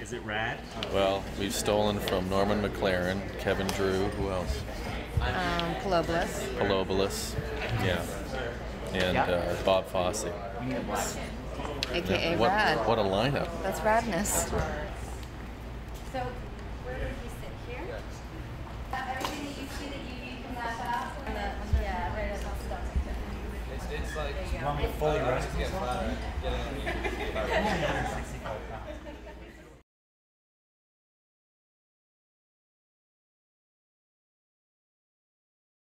Is it rad? Well, we've stolen from Norman McLaren, Kevin Drew, who else? Um, Pilobolus. Pilobolus, yeah, and uh, Bob Fosse. AKA what, Rad. what a lineup! That's radness. So where did you sit here? Uh, everything that you see that you, can map out. Yeah, right at the top. It's, like, like Want me to fully rest? Yeah,